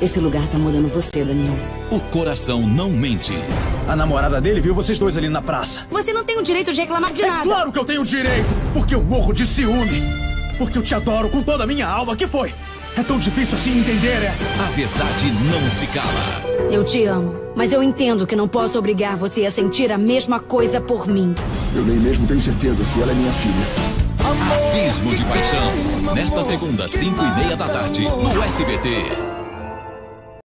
Esse lugar tá mudando você, Daniel. O coração não mente. A namorada dele viu vocês dois ali na praça. Você não tem o direito de reclamar de é nada. Claro que eu tenho direito! Porque eu morro de ciúme! Porque eu te adoro com toda a minha alma. Que foi? É tão difícil assim entender, é? A verdade não se cala. Eu te amo, mas eu entendo que não posso obrigar você a sentir a mesma coisa por mim. Eu nem mesmo tenho certeza se ela é minha filha. Abismo de Paixão. Nesta segunda, cinco e meia da tarde, no SBT.